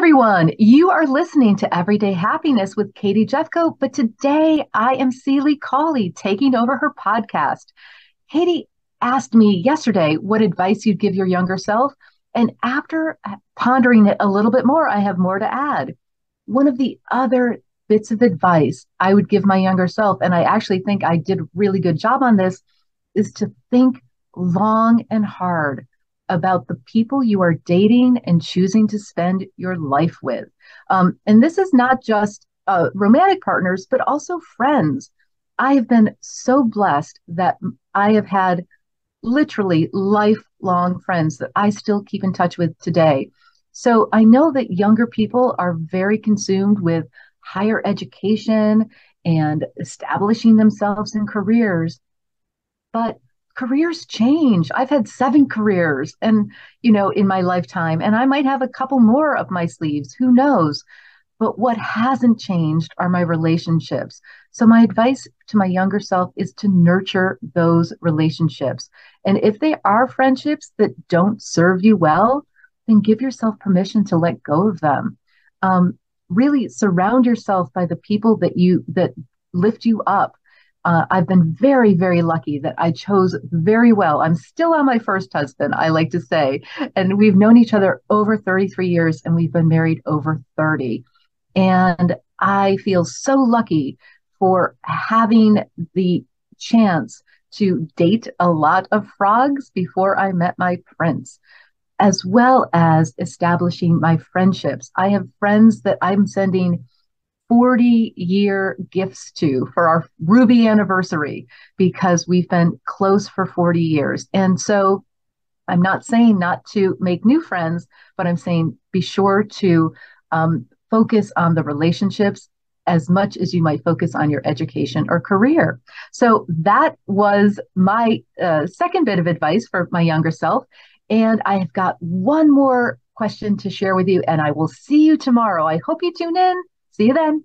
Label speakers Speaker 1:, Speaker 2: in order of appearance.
Speaker 1: everyone. You are listening to Everyday Happiness with Katie Jefcoat, but today I am C. Lee Cawley taking over her podcast. Katie asked me yesterday what advice you'd give your younger self. And after pondering it a little bit more, I have more to add. One of the other bits of advice I would give my younger self, and I actually think I did a really good job on this, is to think long and hard about the people you are dating and choosing to spend your life with. Um, and this is not just uh, romantic partners, but also friends. I have been so blessed that I have had literally lifelong friends that I still keep in touch with today. So I know that younger people are very consumed with higher education and establishing themselves in careers. But careers change. I've had seven careers and, you know, in my lifetime, and I might have a couple more up my sleeves. Who knows? But what hasn't changed are my relationships. So, my advice to my younger self is to nurture those relationships. And if they are friendships that don't serve you well, then give yourself permission to let go of them. Um, really surround yourself by the people that you that lift you up uh, I've been very, very lucky that I chose very well. I'm still on my first husband, I like to say. And we've known each other over 33 years and we've been married over 30. And I feel so lucky for having the chance to date a lot of frogs before I met my prince, as well as establishing my friendships. I have friends that I'm sending 40 year gifts to for our Ruby anniversary because we've been close for 40 years. And so I'm not saying not to make new friends, but I'm saying be sure to um, focus on the relationships as much as you might focus on your education or career. So that was my uh, second bit of advice for my younger self. And I have got one more question to share with you, and I will see you tomorrow. I hope you tune in. See you then.